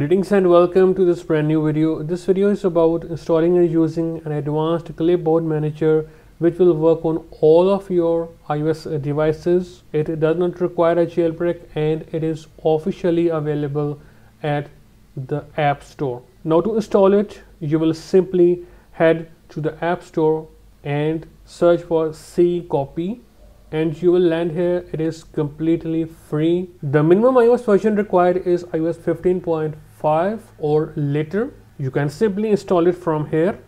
Greetings and welcome to this brand new video. This video is about installing and using an advanced clipboard manager which will work on all of your iOS devices. It does not require a jailbreak and it is officially available at the App Store. Now to install it, you will simply head to the App Store and search for CCopy and you will land here it is completely free the minimum ios version required is ios 15.5 or later you can simply install it from here.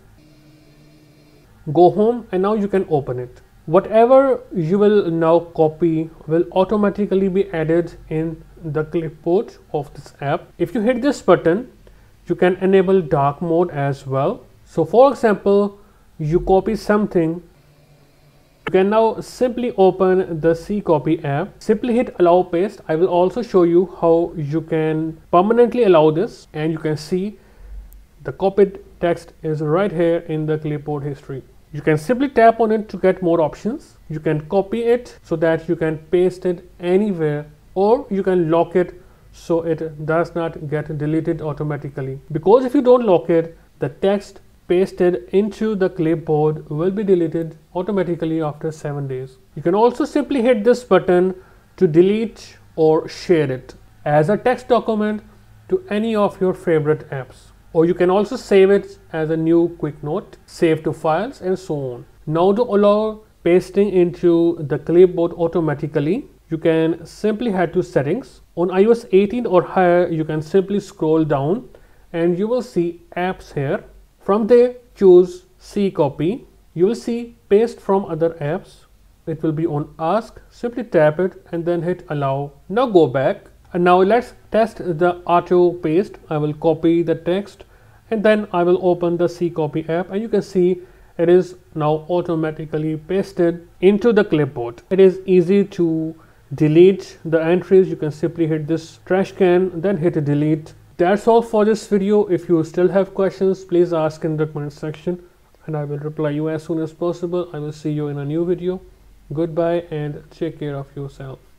Go home and now you can open it. Whatever you will now copy will automatically be added in the clipboard of this app. If you hit this button you can enable dark mode as well. So for example you copy something can now simply open the CCopy app. Simply hit allow paste. I will also show you how you can permanently allow this and you can see the copied text is right here in the clipboard history. You can simply tap on it to get more options. You can copy it so that you can paste it anywhere or you can lock it so it does not get deleted automatically. Because if you don't lock it, the text pasted into the clipboard will be deleted automatically after 7 days. You can also simply hit this button to delete or share it as a text document to any of your favorite apps or you can also save it as a new quick note, save to files and so on. Now to allow pasting into the clipboard automatically, you can simply head to settings. On iOS 18 or higher, you can simply scroll down and you will see apps here from there choose CCopy. You will see paste from other apps. It will be on ask. Simply tap it and then hit allow. Now go back and now let's test the auto paste. I will copy the text and then I will open the CCopy app and you can see it is now automatically pasted into the clipboard. It is easy to delete the entries. You can simply hit this trash can then hit delete that's all for this video. If you still have questions, please ask in the comment section and I will reply you as soon as possible. I will see you in a new video. Goodbye and take care of yourself.